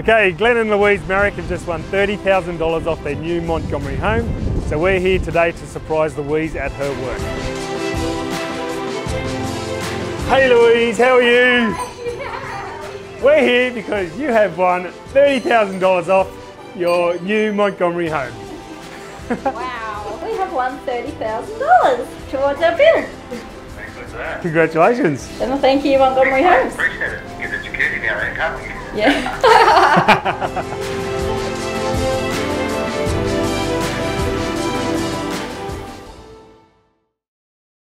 Okay, Glen and Louise Merrick have just won $30,000 off their new Montgomery home, so we're here today to surprise Louise at her work. Hey Louise, how are you? We're here because you have won $30,000 off your new Montgomery home. wow, we have won $30,000 towards our bill. Congratulations. And thank you, Montgomery Homes. Appreciate it. Get educated now, can't we? Yeah.